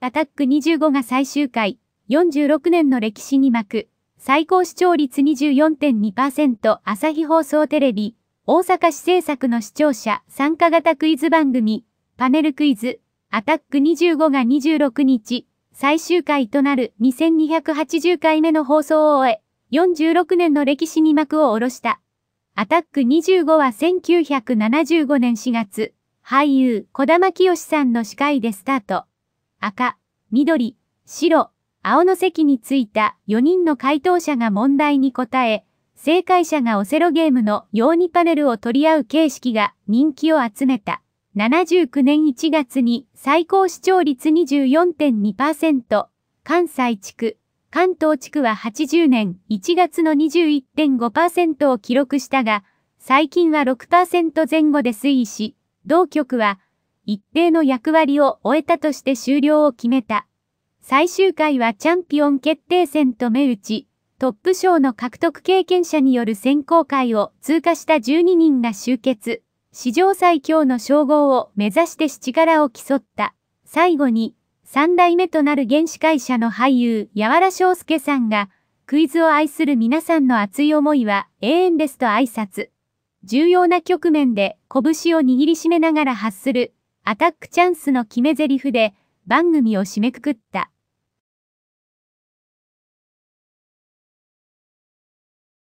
アタック25が最終回、46年の歴史に幕、最高視聴率24.2%朝日放送テレビ、大阪市制作の視聴者。参加型クイズ番組、パネルクイズ、アタック25が26日、最終回となる。2280回目の放送を終え、46年の歴史に幕を下ろした。アタック25は1975年4月、俳優、小玉清さんの司会でスタート。赤、緑、白、青の席についた4人の回答者が問題に答え、正解者がオセロゲームの用にパネルを取り合う形式が人気を集めた。79年1月に最高視聴率24.2%、関西地区、関東地区は80年1月の21.5%を記録したが、最近は6%前後で推移し、同局は一定の役割を終えたとして終了を決めた。最終回はチャンピオン決定戦と目打ち、トップ賞の獲得経験者による選考会を通過した12人が集結。史上最強の称号を目指して七力を競った。最後に、三代目となる原始会社の俳優、矢原章介さんが、クイズを愛する皆さんの熱い思いは永遠ですと挨拶。重要な局面で拳を握りしめながら発するアタックチャンスの決め台詞で番組を締めくくった。